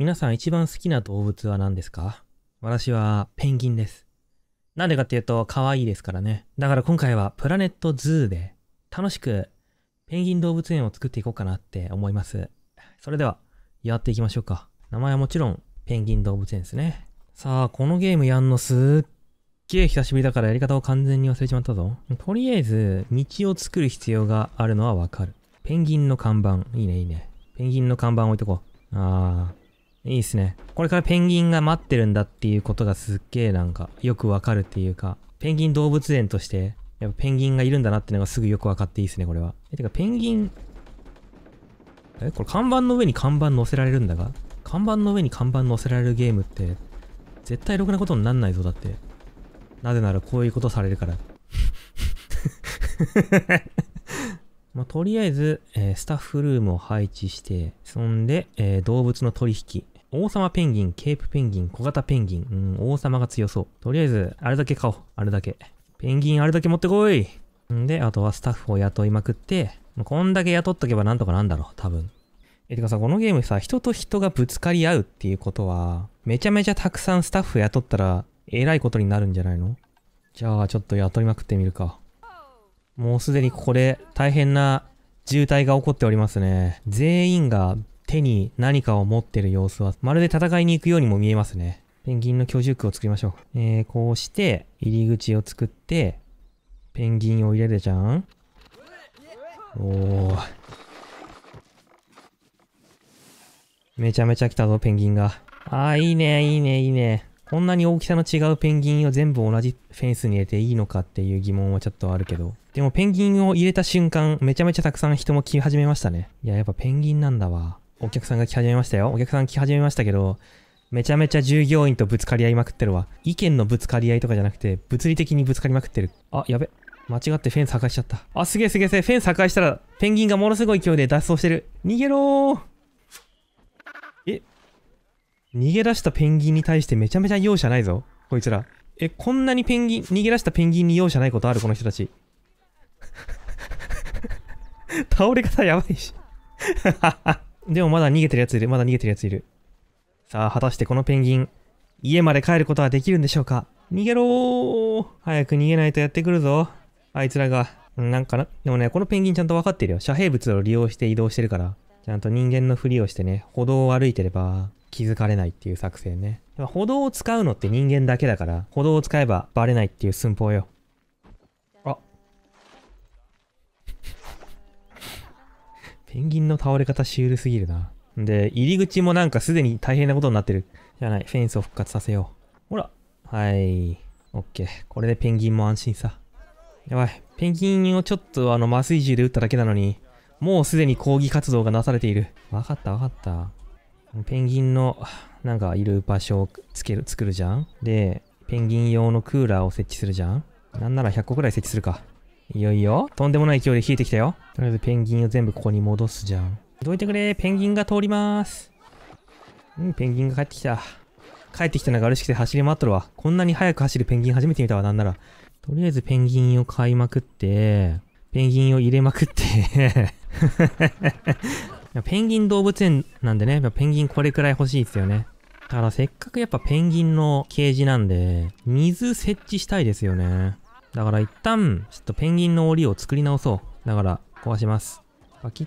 皆さん一番好きな動物は何ですか？私はペンギンです。なんでかっていうと可愛いですからね。だから今回はプラネットズーで楽しくペンギン動物園を作っていこうかなって思います。それではやっていきましょうか。名前はもちろんペンギン動物園ですね。さあ、このゲームやんのすっげえ久しぶりだからやり方を完全に忘れちまったぞ。とりあえず道を作る必要があるのはわかる。ペンギンの看板。いいねいいね。ペンギンの看板置いとこう。あー。いいっすね。これからペンギンが待ってるんだっていうことがすっげえなんかよくわかるっていうか、ペンギン動物園として、やっぱペンギンがいるんだなってのがすぐよくわかっていいっすね、これは。え、てかペンギン、え、これ看板の上に看板載せられるんだが？看板の上に看板載せられるゲームって、絶対ろくなことになんないぞ、だって。なぜならこういうことされるから。まあ、とりあえず、えースタッフルームを配置して、そんで、えー動物の取引。王様ペンギン、ケープペンギン、小型ペンギン。うん、王様が強そう。とりあえず、あれだけ買おう。あれだけ。ペンギンあれだけ持ってこいんで、あとはスタッフを雇いまくって、こんだけ雇っとけばなんとかなんだろう、多分。え、てかさ、このゲームさ、人と人がぶつかり合うっていうことは、めちゃめちゃたくさんスタッフ雇ったら、えらいことになるんじゃないの？じゃあ、ちょっと雇いまくってみるか。もうすでにここで大変な渋滞が起こっておりますね。全員が手に何かを持ってる様子は、まるで戦いに行くようにも見えますね。ペンギンの居住区を作りましょう。えー、こうして、入り口を作って、ペンギンを入れるじゃんおー。めちゃめちゃ来たぞ、ペンギンが。あー、いいね、いいね、いいね。こんなに大きさの違うペンギンを全部同じフェンスに入れていいのかっていう疑問はちょっとあるけど。でもペンギンを入れた瞬間、めちゃめちゃたくさん人も来始めましたね。いや、やっぱペンギンなんだわ。お客さんが来始めましたよ。お客さん来始めましたけど、めちゃめちゃ従業員とぶつかり合いまくってるわ。意見のぶつかり合いとかじゃなくて、物理的にぶつかりまくってる。あ、やべ。間違ってフェンス破壊しちゃった。あ、すげえすげえすげえ。フェンス破壊したら、ペンギンがものすごい勢いで脱走してる。逃げろーえ？逃げ出したペンギンに対してめちゃめちゃ容赦ないぞ。こいつら。え、こんなにペンギン、逃げ出したペンギンに容赦ないことある？この人たち。倒れ方やばいし。でもまだ逃げてるやついる。まだ逃げてるやついる。さあ、果たしてこのペンギン、家まで帰ることはできるんでしょうか？逃げろー早く逃げないとやってくるぞ。あいつらが。なんかな？でもね、このペンギンちゃんと分かってるよ。遮蔽物を利用して移動してるから。ちゃんと人間のふりをしてね、歩道を歩いてれば気づかれないっていう作戦ね。歩道を使うのって人間だけだから、歩道を使えばバレないっていう寸法よ。ペンギンの倒れ方シュールすぎるな。で、入り口もなんかすでに大変なことになってる。じゃない、フェンスを復活させよう。ほら。はい。オッケー。これでペンギンも安心さ。やばい。ペンギンをちょっとあの麻酔銃で撃っただけなのに、もうすでに抗議活動がなされている。わかったわかった。ペンギンの、なんかいる場所をつける、作るじゃんで、ペンギン用のクーラーを設置するじゃんなんなら100個くらい設置するか。いよいよ。とんでもない勢いで冷えてきたよ。とりあえずペンギンを全部ここに戻すじゃん。どいてくれ、ペンギンが通ります。うん、ペンギンが帰ってきた。帰ってきたのが嬉しくて走り回っとるわ。こんなに速く走るペンギン初めて見たわ、なんなら。とりあえずペンギンを買いまくって、ペンギンを入れまくって、ペンギン動物園なんでね、ペンギンこれくらい欲しいですよね。だからせっかくやっぱペンギンのケージなんで、水設置したいですよね。だから一旦、ちょっとペンギンの檻を作り直そう。だから、壊します。パキッ、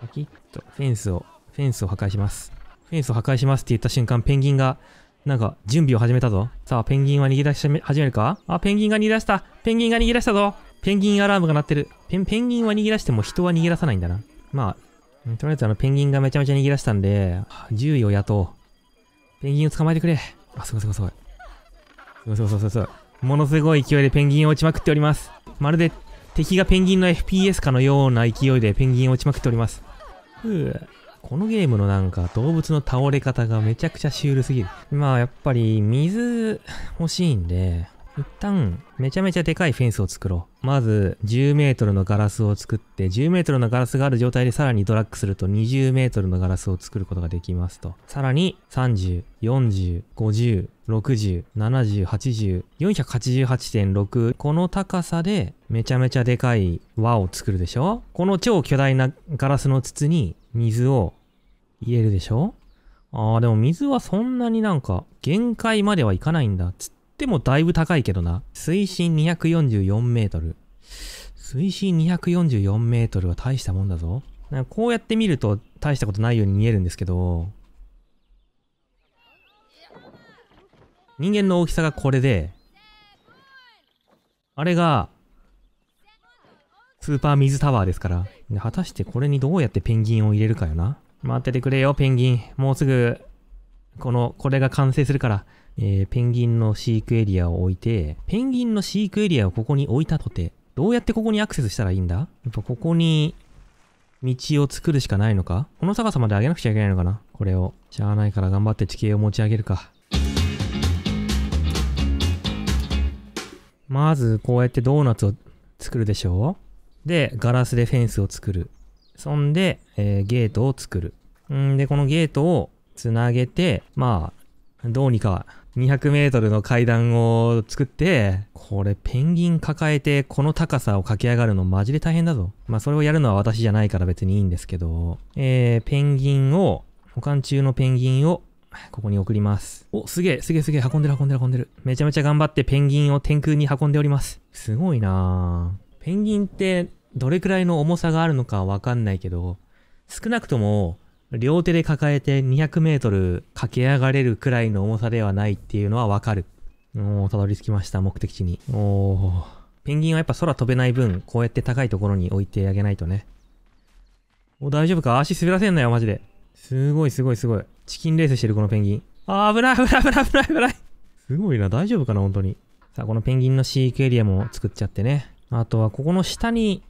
パキッと、フェンスを、フェンスを破壊します。フェンスを破壊しますって言った瞬間、ペンギンが、なんか、準備を始めたぞ。さあ、ペンギンは逃げ出し始めるか？あ、ペンギンが逃げ出したペンギンが逃げ出したぞペンギンアラームが鳴ってる。ペン、ペンギンは逃げ出しても人は逃げ出さないんだな。まあ、とりあえずあの、ペンギンがめちゃめちゃ逃げ出したんで、獣医を雇おう。ペンギンを捕まえてくれ。あ、すごいすごいすごい。すごいすごいすごいすごい。ものすごい勢いでペンギンを撃ちまくっております。まるで敵がペンギンの FPS かのような勢いでペンギンを撃ちまくっております。ふぅ。このゲームのなんか動物の倒れ方がめちゃくちゃシュールすぎる。まあやっぱり水欲しいんで、一旦めちゃめちゃでかいフェンスを作ろう。まず10メートルのガラスを作って、10メートルのガラスがある状態でさらにドラッグすると20メートルのガラスを作ることができますと。さらに30、40、50、60、70、80、488.6この高さでめちゃめちゃでかい輪を作るでしょこの超巨大なガラスの筒に水を入れるでしょああ、でも水はそんなになんか、限界まではいかないんだ。つってもだいぶ高いけどな。水深244メートル。水深244メートルは大したもんだぞ。なんかこうやって見ると大したことないように見えるんですけど、人間の大きさがこれで、あれが、スーパー水タワーですから。果たしてこれにどうやってペンギンを入れるかよな。待っててくれよ、ペンギン。もうすぐ、この、これが完成するから、えー、ペンギンの飼育エリアを置いて、ペンギンの飼育エリアをここに置いたとて、どうやってここにアクセスしたらいいんだ？やっぱここに、道を作るしかないのか？この高さまで上げなくちゃいけないのかな？これを。しゃあないから頑張って地形を持ち上げるか。まず、こうやってドーナツを作るでしょうで、ガラスでフェンスを作る。そんで、えー、ゲートを作る。んで、このゲートをつなげて、まあ、どうにか200メートルの階段を作って、これペンギン抱えてこの高さを駆け上がるのマジで大変だぞ。まあそれをやるのは私じゃないから別にいいんですけど、えー、ペンギンを、保管中のペンギンをここに送ります。お、すげえ、すげえすげえ、運んでる運んでる運んでる。めちゃめちゃ頑張ってペンギンを天空に運んでおります。すごいなぁ。ペンギンってどれくらいの重さがあるのかわかんないけど、少なくとも両手で抱えて200メートル駆け上がれるくらいの重さではないっていうのはわかる。おー、たどり着きました、目的地に。おー。ペンギンはやっぱ空飛べない分、こうやって高いところに置いてあげないとね。お、大丈夫か？足滑らせんなよ、マジで。すごいすごいすごい。チキンレースしてる、このペンギン。あー、危ない危ない危ない危ない危ない。すごいな、大丈夫かな、本当に。さあ、このペンギンの飼育エリアも作っちゃってね。あとは、ここの下に、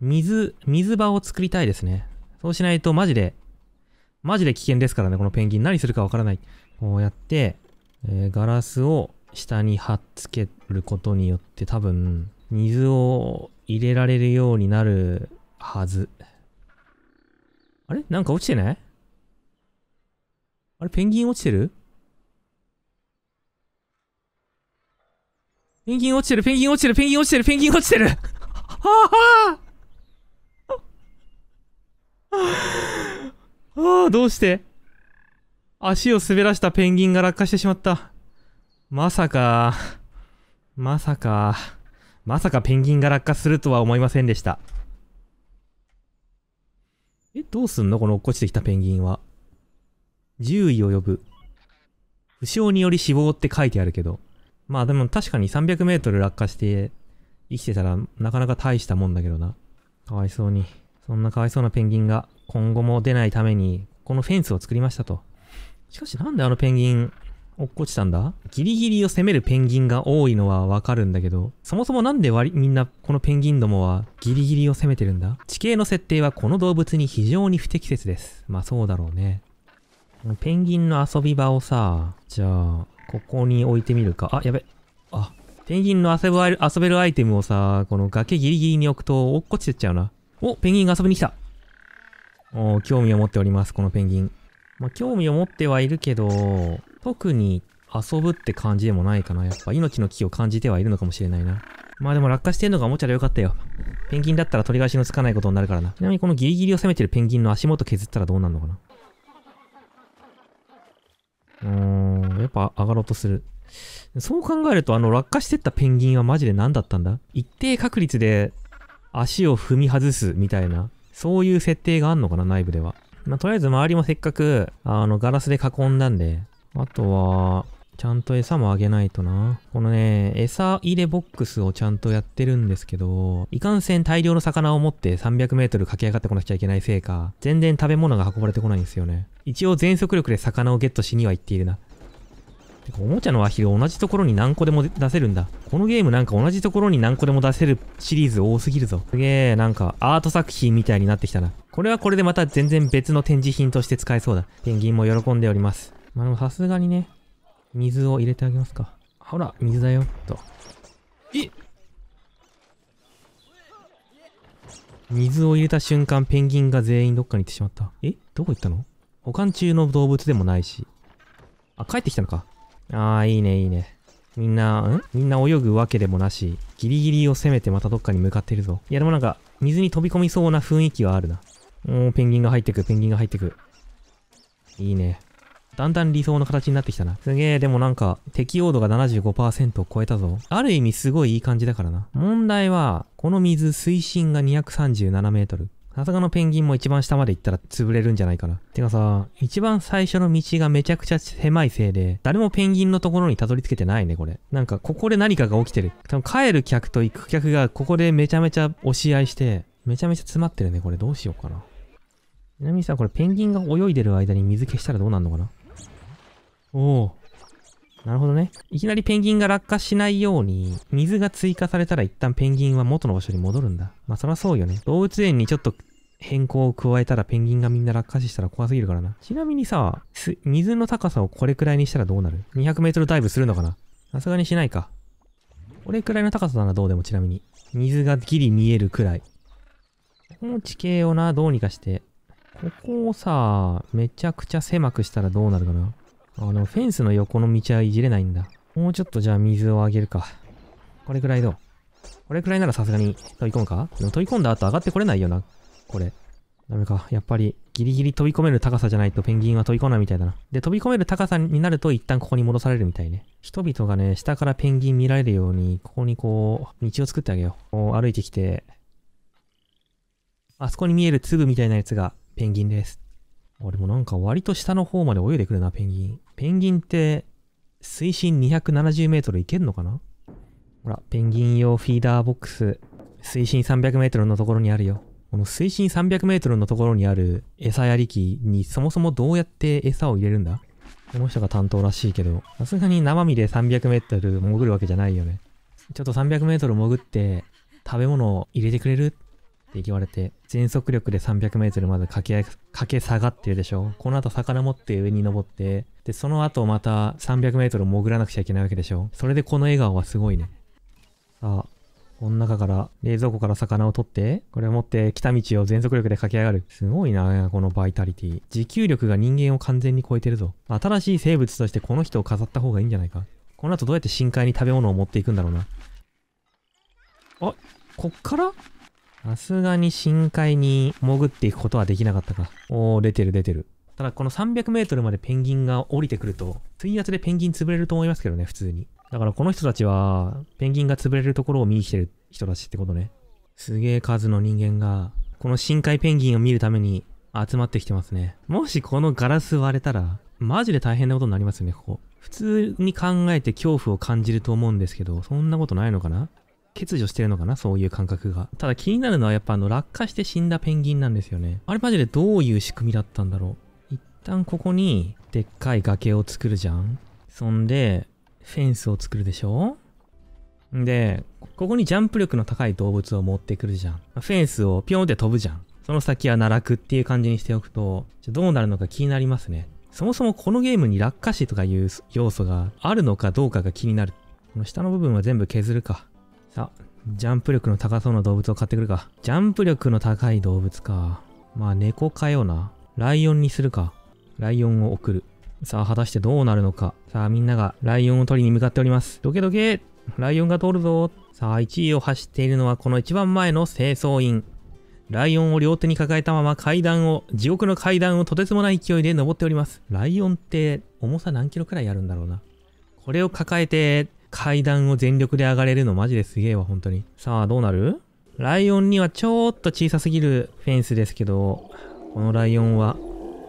水、水場を作りたいですね。そうしないと、マジで、マジで危険ですからね、このペンギン。何するかわからない。こうやって、えー、ガラスを下に貼っつけることによって多分、水を入れられるようになるはず。あれ？なんか落ちてない？あれ？ペンギン落ちてる？ペンギン落ちてる、ペンギン落ちてる、ペンギン落ちてる、ペンギン落ちてる？はああああ、どうして？足を滑らしたペンギンが落下してしまった。まさか、まさか、まさかペンギンが落下するとは思いませんでした。え、どうすんの？この落っこちてきたペンギンは。獣医を呼ぶ。負傷により死亡って書いてあるけど。まあでも確かに300メートル落下して生きてたらなかなか大したもんだけどな。かわいそうに。そんなかわいそうなペンギンが今後も出ないためにこのフェンスを作りましたと。しかしなんであのペンギン落っこちたんだ？ギリギリを攻めるペンギンが多いのはわかるんだけど、そもそもなんで割みんなこのペンギンどもはギリギリを攻めてるんだ？地形の設定はこの動物に非常に不適切です。まあそうだろうね。ペンギンの遊び場をさ、じゃあ、ここに置いてみるか。あ、やべ。あ、ペンギンの遊ぶ遊べるアイテムをさ、この崖ギリギリに置くと落っこちてっちゃうな。お、ペンギンが遊びに来た。お興味を持っております、このペンギン。まあ、興味を持ってはいるけど、特に遊ぶって感じでもないかな。やっぱ命の危機を感じてはいるのかもしれないな。まあでも落下してんのがおもちゃでよかったよ。ペンギンだったら取り返しのつかないことになるからな。ちなみにこのギリギリを攻めてるペンギンの足元削ったらどうなるのかな。うーん、やっぱ上がろうとする。そう考えると、あの落下してったペンギンはマジで何だったんだ？一定確率で足を踏み外すみたいな、そういう設定があんのかな、内部では。まあ、とりあえず周りもせっかく、あの、ガラスで囲んだんで、あとは、ちゃんと餌もあげないとな。このね、餌入れボックスをちゃんとやってるんですけど、いかんせん大量の魚を持って300メートル駆け上がってこなくちゃいけないせいか、全然食べ物が運ばれてこないんですよね。一応全速力で魚をゲットしには行っているな。てか、おもちゃのアヒル同じところに何個でも出せるんだ。このゲームなんか同じところに何個でも出せるシリーズ多すぎるぞ。すげえ、なんかアート作品みたいになってきたな。これはこれでまた全然別の展示品として使えそうだ。ペンギンも喜んでおります。まあでもさすがにね、水を入れてあげますか。ほら、水だよ、と。え水を入れた瞬間、ペンギンが全員どっかに行ってしまった。えどこ行ったの？保管中の動物でもないし。あ、帰ってきたのか。ああ、いいね、いいね。みんな、ん？みんな泳ぐわけでもなし、ギリギリを攻めてまたどっかに向かってるぞ。いや、でもなんか、水に飛び込みそうな雰囲気はあるな。おー、ペンギンが入ってく、ペンギンが入ってく。いいね。だんだん理想の形になってきたな。すげえ、でもなんか、適応度が75%を超えたぞ。ある意味すごいいい感じだからな。問題は、この水、水深が237メートル。さすがのペンギンも一番下まで行ったら潰れるんじゃないかな。てかさ、一番最初の道がめちゃくちゃ狭いせいで、誰もペンギンのところにたどり着けてないね、これ。なんか、ここで何かが起きてる。多分帰る客と行く客がここでめちゃめちゃ押し合いして、めちゃめちゃ詰まってるね、これ。どうしようかな。ちなみにさ、これペンギンが泳いでる間に水消したらどうなんのかなおお。なるほどね。いきなりペンギンが落下しないように、水が追加されたら一旦ペンギンは元の場所に戻るんだ。まあそりゃそうよね。動物園にちょっと変更を加えたらペンギンがみんな落下死したら怖すぎるからな。ちなみにさ、水の高さをこれくらいにしたらどうなる ?200 メートルダイブするのかな？さすがにしないか。これくらいの高さならどうでもちなみに。水がギリ見えるくらい。この地形をな、どうにかして。ここをさ、めちゃくちゃ狭くしたらどうなるかな？あの、フェンスの横の道はいじれないんだ。もうちょっとじゃあ水をあげるか。これくらいどう？これくらいならさすがに飛び込むか？でも飛び込んだ後上がってこれないよな。これ。ダメか。やっぱりギリギリ飛び込める高さじゃないとペンギンは飛び込まないみたいだな。で、飛び込める高さになると一旦ここに戻されるみたいね。人々がね、下からペンギン見られるように、ここにこう、道を作ってあげよう。こう歩いてきて、あそこに見える粒みたいなやつがペンギンです。あ、でもなんか割と下の方まで泳いでくるな、ペンギン。ペンギンって水深270メートルいけんのかな？ほら、ペンギン用フィーダーボックス、水深300メートルのところにあるよ。この水深300メートルのところにある餌やり機にそもそもどうやって餌を入れるんだ？この人が担当らしいけど、さすがに生身で300メートル潜るわけじゃないよね。ちょっと300メートル潜って食べ物を入れてくれる？って言われて、全速力で300メートルまで駆け、駆け下がってるでしょこの後魚持って上に登って、で、その後また300メートル潜らなくちゃいけないわけでしょそれでこの笑顔はすごいね。さあ、この中から冷蔵庫から魚を取って、これを持って来た道を全速力で駆け上がる。すごいな、このバイタリティ。持久力が人間を完全に超えてるぞ。新しい生物としてこの人を飾った方がいいんじゃないか。この後どうやって深海に食べ物を持っていくんだろうな。あ、こっから？さすがに深海に潜っていくことはできなかったか。おー、出てる出てる。ただこの300メートルまでペンギンが降りてくると、水圧でペンギン潰れると思いますけどね、普通に。だからこの人たちは、ペンギンが潰れるところを見に来てる人たちってことね。すげえ数の人間が、この深海ペンギンを見るために集まってきてますね。もしこのガラス割れたら、マジで大変なことになりますよね、ここ。普通に考えて恐怖を感じると思うんですけど、そんなことないのかな？欠如してるのかな？そういう感覚が。ただ気になるのはやっぱあの落下して死んだペンギンなんですよね。あれマジでどういう仕組みだったんだろう。一旦ここにでっかい崖を作るじゃん。そんで、フェンスを作るでしょ？で、ここにジャンプ力の高い動物を持ってくるじゃん。フェンスをピョンって飛ぶじゃん。その先は奈落っていう感じにしておくと、じゃどうなるのか気になりますね。そもそもこのゲームに落下死とかいう要素があるのかどうかが気になる。この下の部分は全部削るか。さあ、ジャンプ力の高そうな動物を買ってくるか。ジャンプ力の高い動物か。まあ、猫かよな。ライオンにするか。ライオンを送る。さあ、果たしてどうなるのか。さあ、みんながライオンを取りに向かっております。どけどけライオンが通るぞ。さあ、1位を走っているのはこの一番前の清掃員。ライオンを両手に抱えたまま階段を、地獄の階段をとてつもない勢いで登っております。ライオンって重さ何キロくらいあるんだろうな。これを抱えて階段を全力で上がれるのマジですげえわ、本当に。さあ、どうなる？ライオンにはちょっと小さすぎるフェンスですけど、このライオンは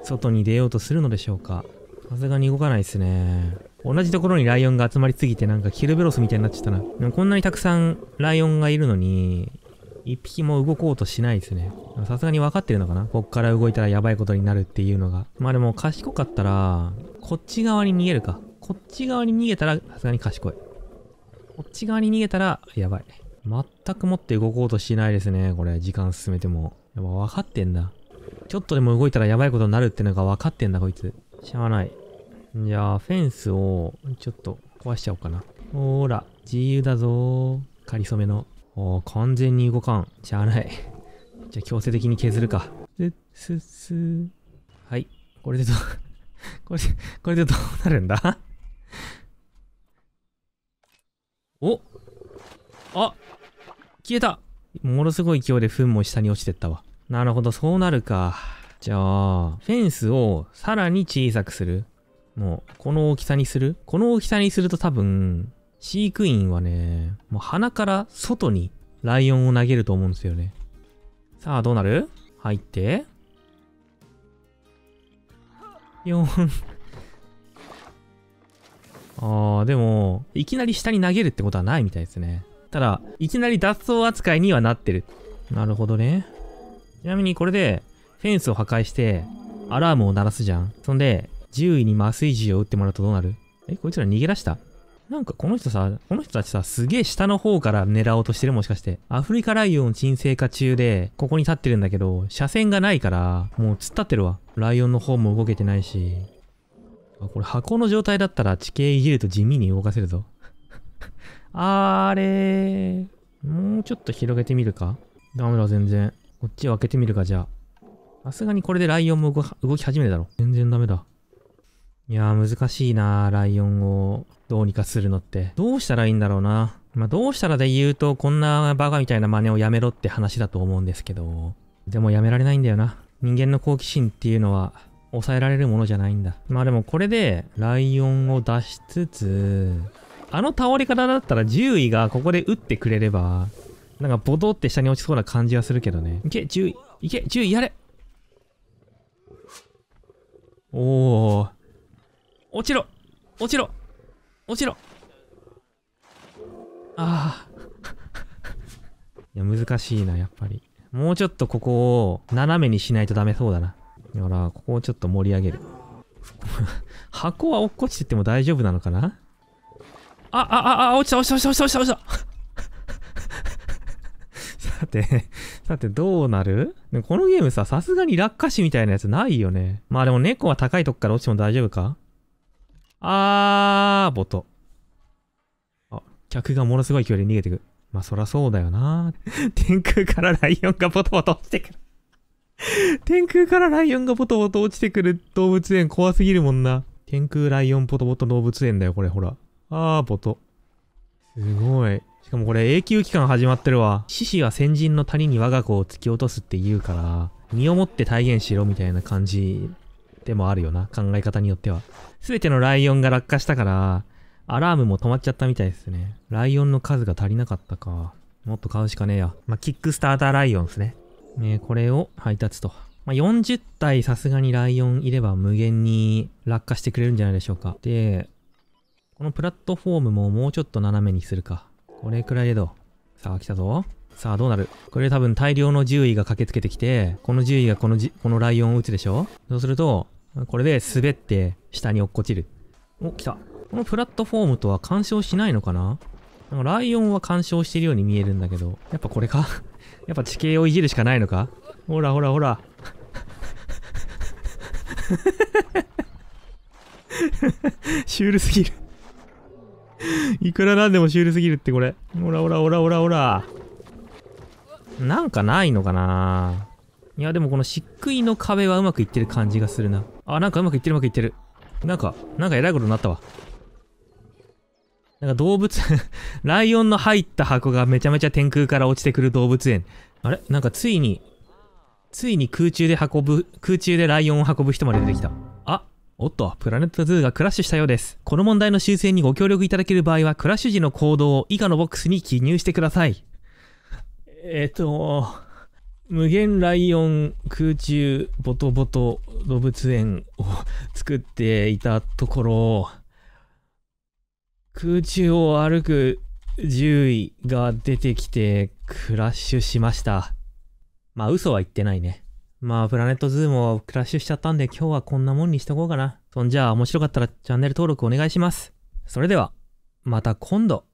外に出ようとするのでしょうかさすがに動かないですね。同じところにライオンが集まりすぎてなんかキルベロスみたいになっちゃったな。でもこんなにたくさんライオンがいるのに、一匹も動こうとしないですね。さすがに分かってるのかなこっから動いたらやばいことになるっていうのが。まあでも賢かったら、こっち側に逃げるか。こっち側に逃げたらさすがに賢い。こっち側に逃げたら、やばい。全くもって動こうとしないですね。これ、時間進めても。やっぱ分かってんだ。ちょっとでも動いたらやばいことになるってのが分かってんだ、こいつ。しゃあない。じゃあ、フェンスを、ちょっと壊しちゃおうかな。ほーら、自由だぞー。仮染めの。おー、完全に動かん。しゃあない。じゃあ、強制的に削るか。す、す、す。はい。これでどう これで、これでどうなるんだ？おあ消えたものすごい勢いで糞も下に落ちてったわ。なるほど、そうなるか。じゃあ、フェンスをさらに小さくする。もう、この大きさにする？この大きさにすると多分、飼育員はね、もう鼻から外にライオンを投げると思うんですよね。さあ、どうなる？入って。4 ああ、でも、いきなり下に投げるってことはないみたいですね。ただ、いきなり脱走扱いにはなってる。なるほどね。ちなみにこれで、フェンスを破壊して、アラームを鳴らすじゃん。そんで、獣医に麻酔銃を撃ってもらうとどうなる？え、こいつら逃げ出した？なんかこの人さ、この人たちさ、すげえ下の方から狙おうとしてるもしかして。アフリカライオン沈静化中で、ここに立ってるんだけど、車線がないから、もう突っ立ってるわ。ライオンの方も動けてないし。あ、これ箱の状態だったら地形いじると地味に動かせるぞ。あれーもうちょっと広げてみるか？ダメだ、全然。こっちを開けてみるか、じゃあ。さすがにこれでライオンも動き始めるだろ。全然ダメだ。いやー難しいなライオンをどうにかするのって。どうしたらいいんだろうな。まあ、どうしたらで言うと、こんなバカみたいな真似をやめろって話だと思うんですけど。でもやめられないんだよな。人間の好奇心っていうのは、抑えられるものじゃないんだ。まあでもこれで、ライオンを出しつつ、あの倒れ方だったら獣医がここで撃ってくれれば、なんかボドって下に落ちそうな感じはするけどね。いけ、獣医、いけ、獣医やれおー。落ちろ落ちろ落ちろああ。いや、難しいな、やっぱり。もうちょっとここを斜めにしないとダメそうだな。だから、ここをちょっと盛り上げる。箱は落っこちてても大丈夫なのかな？あ、あ、ああ、落ちた、落ちた、落ちた、落ちた、落ちた。さて、さてどうなる？このゲームさ、さすがに落下死みたいなやつないよね。まあでも猫は高いとこから落ちても大丈夫か？あー、ボト。あ、客がものすごい距離で逃げてく。まあそらそうだよな。天空からライオンがボトボト落ちてくる。天空からライオンがボトボト落ちてくる動物園怖すぎるもんな。天空ライオンボトボト動物園だよ、これほら。あー、ボト。すごい。しかもこれ永久期間始まってるわ。獅子は先人の谷に我が子を突き落とすって言うから、身をもって体現しろみたいな感じでもあるよな。考え方によっては。すべてのライオンが落下したから、アラームも止まっちゃったみたいですね。ライオンの数が足りなかったか。もっと買うしかねえや。まあ、キックスターターライオンですね。ねこれを配達と。まあ、40体さすがにライオンいれば無限に落下してくれるんじゃないでしょうか。で、このプラットフォームももうちょっと斜めにするか。これくらいでどう？さあ来たぞ。さあどうなる？これ多分大量の獣医が駆けつけてきて、この獣医がこのじこのライオンを撃つでしょ？そうすると、これで滑って下に落っこちる。お、来た。このプラットフォームとは干渉しないのかな？なんかライオンは干渉してるように見えるんだけど、やっぱこれか？やっぱ地形をいじるしかないのか？ほらほらほら。シュールすぎるいくらなんでもシュールすぎるってこれ。ほらほらほらほらほら。なんかないのかないやでもこの漆喰の壁はうまくいってる感じがするな。あ、なんかうまくいってるうまくいってる。なんか、なんか偉いことになったわ。なんか動物 ライオンの入った箱がめちゃめちゃ天空から落ちてくる動物園。あれ？なんかついに、ついに空中で運ぶ、空中でライオンを運ぶ人まで出てきた。あ、おっと、プラネットズーがクラッシュしたようです。この問題の修正にご協力いただける場合は、クラッシュ時の行動を以下のボックスに記入してください。えっ、と、無限ライオン空中ボトボト動物園を作っていたところ、空中を歩く獣医が出てきてクラッシュしました。まあ嘘は言ってないね。まあプラネットズームはクラッシュしちゃったんで今日はこんなもんにしとこうかな。そんじゃあ面白かったらチャンネル登録お願いします。それでは、また今度。